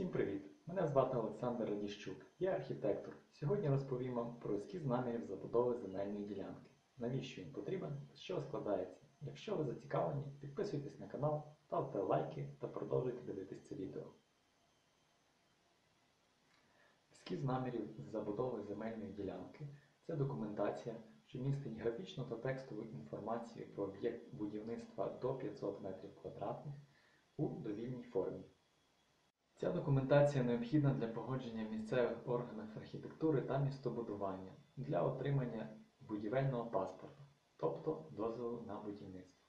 Всім привіт! Мене звати Олександр Радіщук, я архітектор. Сьогодні розповім вам про ескіз намірів забудови земельної ділянки. Навіщо він потрібен, з чого складається. Якщо ви зацікавлені, підписуйтесь на канал, ставте лайки та продовжуйте дивитись це відео. Ескіз намірів забудови земельної ділянки це документація, що містить графічну та текстову інформацію про об'єкт будівництва до 500 м2 у довільній формі. Ця документація необхідна для погодження місцевих органах архітектури та містобудування для отримання будівельного паспорту, тобто дозволу на будівництво.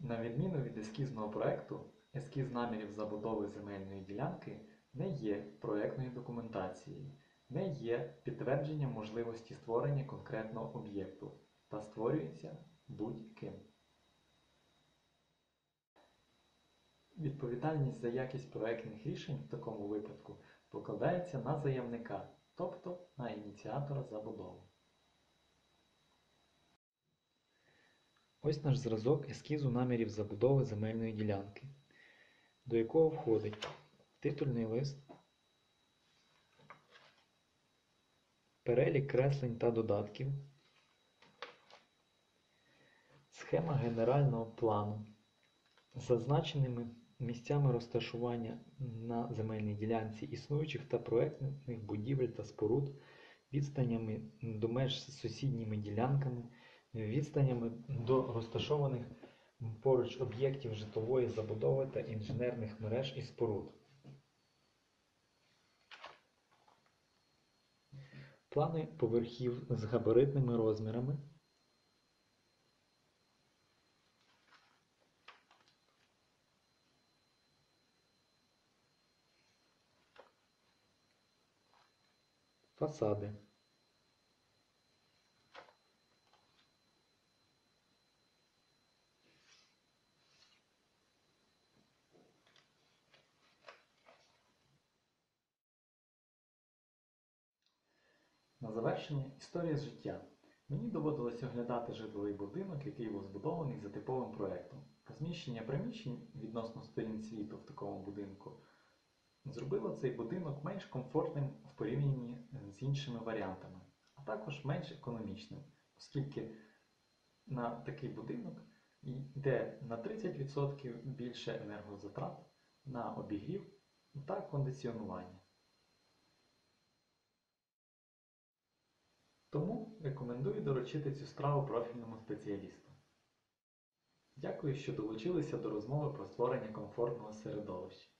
На відміну від ескізного проекту, ескіз намірів забудови земельної ділянки не є проектною документацією, не є підтвердженням можливості створення конкретного об'єкту та створюється будь-ким. Відповідальність за якість проектних рішень в такому випадку покладається на заявника, тобто на ініціатора забудови. Ось наш зразок ескізу намірів забудови земельної ділянки, до якого входить титульний лист, перелік креслень та додатків, схема генерального плану зазначеними місцями розташування на земельній ділянці існуючих та проектних будівель та споруд, відстанями до меж з сусідніми ділянками, відстанями до розташованих поруч об'єктів житлової забудови та інженерних мереж і споруд. Плани поверхів з габаритними розмірами. Фасади. На завершення історія з життя. Мені доводилось оглядати житловий будинок, який був збудований за типовим проєктом. Розміщення приміщень відносно сторін світу в такому будинку зробило цей будинок менш комфортним в порівнянні з іншими варіантами, а також менш економічним, оскільки на такий будинок йде на 30% більше енергозатрат на обігрів та кондиціонування. Тому рекомендую доручити цю справу профільному спеціалісту. Дякую, що долучилися до розмови про створення комфортного середовища.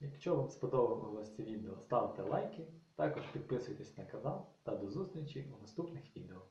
Якщо вам сподобалось це відео, ставте лайки, також підписуйтесь на канал та до зустрічі у наступних відео.